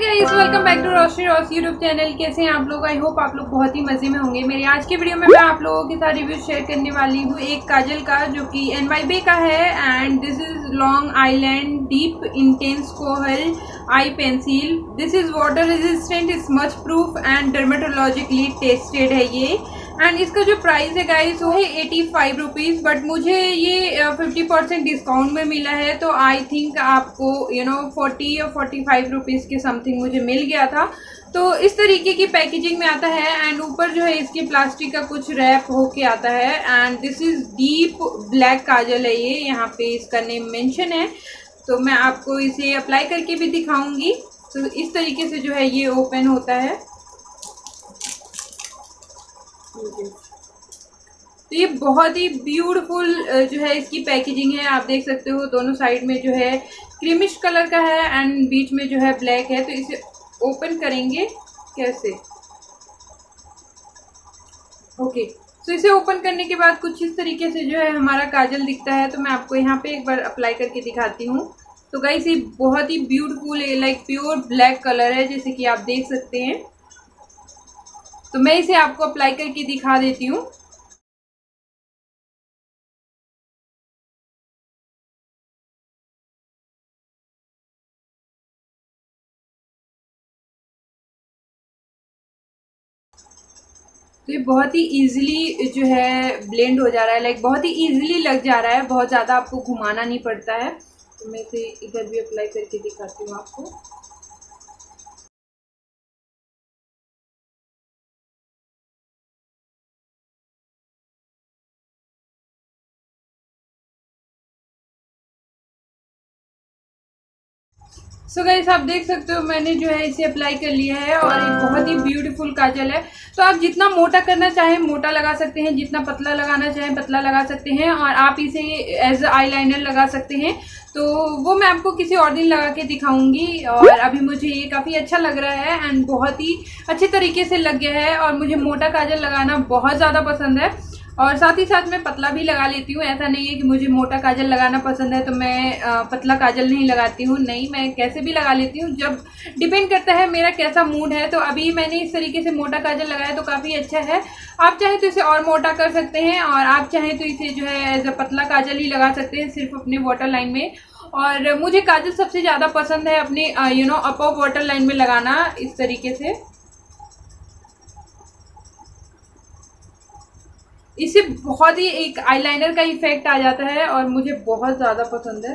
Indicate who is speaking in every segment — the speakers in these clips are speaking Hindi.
Speaker 1: Guys welcome back to Roshni Ross YouTube channel कैसे हैं आप लोग? आई होप आप लोग बहुत ही मज़े में होंगे। मेरे आज के वीडियो में मैं आप लोगों के साथ रिव्यू शेयर करने वाली हूँ एक काजल का, जो कि एन वाई बे का है। And this is Long Island deep intense kohl eye pencil this is water resistant is much proof and dermatologically tested है ये। एंड इसका जो प्राइस है गाइस वो है एटी फाइव रुपीज़ बट मुझे ये फिफ्टी परसेंट डिस्काउंट में मिला है तो आई थिंक आपको यू नो फोर्टी या फोर्टी फाइव रुपीज़ के समथिंग मुझे मिल गया था। तो इस तरीके की पैकेजिंग में आता है एंड ऊपर जो है इसके प्लास्टिक का कुछ रैप होके आता है and this is deep black kajal है ये, यहाँ पे इसका नेम मेंशन है। तो मैं आपको इसे अप्लाई करके भी दिखाऊँगी। तो इस तरीके से जो है ये ओपन होता है। तो ये बहुत ही ब्यूटीफुल जो है इसकी पैकेजिंग है, आप देख सकते हो, दोनों साइड में जो है क्रीमिश कलर का है एंड बीच में जो है ब्लैक है तो इसे ओपन करेंगे कैसे? ओके तो इसे ओपन करने के बाद कुछ इस तरीके से जो है हमारा काजल दिखता है तो मैं आपको यहाँ पे एक बार अप्लाई करके दिखाती हूँ। तो गाइस ये बहुत ही beautiful like pure black colour है, जैसे कि आप देख सकते हैं। तो मैं इसे आपको अप्लाई करके दिखा देती हूँ। तो ये बहुत ही इजीली जो है ब्लेंड हो जा रहा है लाइक बहुत ही इजीली लग जा रहा है, बहुत ज़्यादा आपको घुमाना नहीं पड़ता है। तो मैं इसे इधर भी अप्लाई करके दिखाती हूँ आपको। सो so गाइस आप देख सकते हो, मैंने जो है इसे अप्लाई कर लिया है और ये बहुत ही ब्यूटीफुल काजल है। तो आप जितना मोटा करना चाहें, मोटा लगा सकते हैं, जितना पतला लगाना चाहें, पतला लगा सकते हैं और आप इसे एज आई लाइनर लगा सकते हैं। तो वो मैं आपको किसी और दिन लगा के दिखाऊँगी और अभी मुझे ये काफ़ी अच्छा लग रहा है एंड बहुत ही अच्छे तरीके से लग गया है और मुझे मोटा काजल लगाना बहुत ज़्यादा पसंद है। और साथ ही साथ मैं पतला भी लगा लेती हूँ। ऐसा नहीं है कि मुझे मोटा काजल लगाना पसंद है तो मैं पतला काजल नहीं लगाती हूँ। नहीं, मैं कैसे भी लगा लेती हूँ। जब डिपेंड करता है मेरा कैसा मूड है तो अभी मैंने इस तरीके से मोटा काजल लगाया तो काफ़ी अच्छा है। आप चाहें तो इसे और मोटा कर सकते हैं और आप चाहें तो इसे जो है एज पतला काजल ही लगा सकते हैं सिर्फ़ अपने वाटर लाइन में। और मुझे काजल सबसे ज़्यादा पसंद है अपने you know upper water line में लगाना इस तरीके से। इससे बहुत ही एक आईलाइनर का इफ़ेक्ट आ जाता है और मुझे बहुत ज़्यादा पसंद है।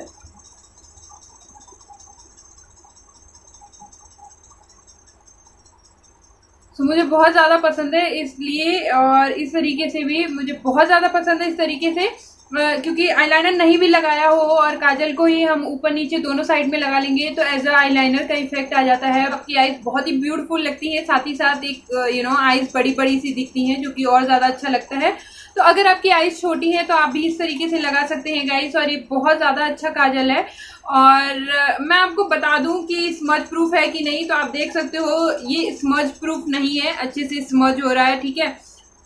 Speaker 1: तो मुझे बहुत ज़्यादा पसंद है इसलिए और इस तरीके से भी मुझे बहुत ज़्यादा पसंद है इस तरीके से। क्योंकि आईलाइनर नहीं भी लगाया हो और काजल को ही हम ऊपर नीचे दोनों साइड में लगा लेंगे तो एज अ आईलाइनर का इफ़ेक्ट आ जाता है। आपकी आईज बहुत ही ब्यूटीफुल लगती है, साथ ही साथ एक यू नो आईज बड़ी बड़ी सी दिखती हैं, जो कि और ज़्यादा अच्छा लगता है। तो अगर आपकी आईज छोटी है तो आप भी इस तरीके से लगा सकते हैं गाइस और ये बहुत ज़्यादा अच्छा काजल है। और मैं आपको बता दूँ कि स्मज प्रूफ है कि नहीं तो आप देख सकते हो, ये स्मज प्रूफ नहीं है, अच्छे से स्मज हो रहा है, ठीक है?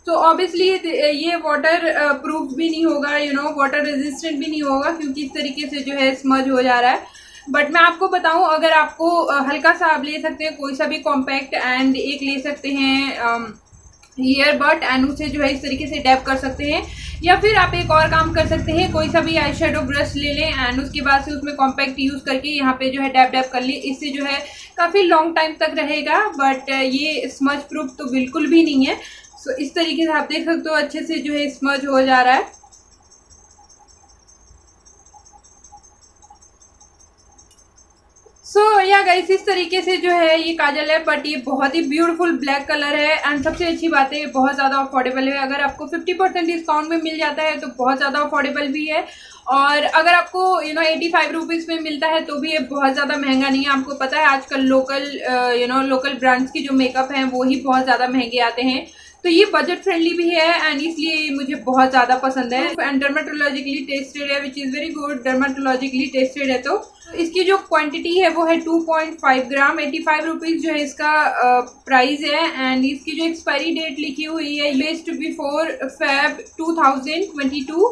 Speaker 1: तो ऑब्वियसली ये वाटर प्रूफ भी नहीं होगा यू नो वाटर रेजिस्टेंट भी नहीं होगा, क्योंकि इस तरीके से जो है स्मज हो जा रहा है। बट मैं आपको बताऊँ, अगर आपको हल्का सा आप ले सकते हैं, कोई सा भी कॉम्पैक्ट एंड एक ले सकते हैं ईयरबड एंड उसे जो है इस तरीके से डैप कर सकते हैं। या फिर आप एक और काम कर सकते हैं, कोई सा भी आई शेडो ब्रश ले लें एंड उसके बाद से उसमें कॉम्पैक्ट यूज़ करके यहाँ पे जो है डैप डैप कर लें। इससे जो है काफ़ी लॉन्ग टाइम तक रहेगा बट ये स्मज प्रूफ तो बिल्कुल भी नहीं है। सो इस तरीके से आप देख सकते हो अच्छे से जो है स्मज हो जा रहा है। सो so, या गाइस इस तरीके से जो है ये काजल है बट ये बहुत ही ब्यूटीफुल ब्लैक कलर है। एंड सबसे अच्छी बात है ये बहुत ज़्यादा अफोर्डेबल है। अगर आपको 50 परसेंट डिस्काउंट में मिल जाता है तो बहुत ज़्यादा अफोर्डेबल भी है। और अगर आपको you know eighty five rupees में मिलता है तो भी ये बहुत ज़्यादा महँगा नहीं है। आपको पता है आजकल local you know local brands की जो मेकअप हैं वो ही बहुत ज़्यादा महँगे आते हैं। तो ये बजट फ्रेंडली भी है एंड इसलिए मुझे बहुत ज़्यादा पसंद है। एंड डर्माटोलॉजिकली टेस्टेड है which is very good dermatologically tested है तो। इसकी जो क्वांटिटी है, वो है 2.5 ग्राम 85 रुपीज़ जो है इसका प्राइस है एंड इसकी जो एक्सपायरी डेट लिखी हुई है बेस्ट बिफोर फैब 2022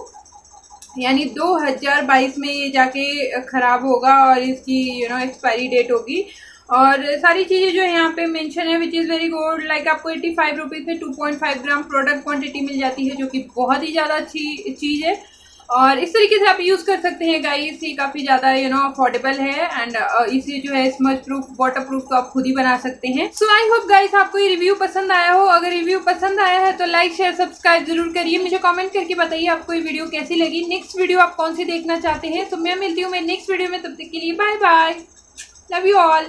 Speaker 1: यानी 2022 में ये जाके ख़राब होगा और इसकी यू नो एक्सपायरी डेट होगी। और सारी चीज़ें जो है यहाँ पे मेंशन है which is very good like आपको एट्टी फाइव रुपीज़ में two point five gram product quantity मिल जाती है जो कि बहुत ही ज़्यादा अच्छी चीज़ है। और इस तरीके से आप यूज़ कर सकते हैं गाइस ये काफ़ी ज़्यादा यू नो अफोर्डेबल है। एंड uh, इसे जो है स्मच प्रूफ वाटर प्रूफ तो आप खुद ही बना सकते हैं। सो आई होप गाइस आपको ये रिव्यू पसंद आया हो। अगर रिव्यू पसंद आया है तो लाइक शेयर सब्सक्राइब ज़रूर करिए। मुझे कमेंट करके बताइए आपको ये वीडियो कैसी लगी। नेक्स्ट वीडियो आप कौन सी देखना चाहते हैं? तो मैं मिलती हूँ मैं नेक्स्ट वीडियो में। तब तक के लिए bye bye love you all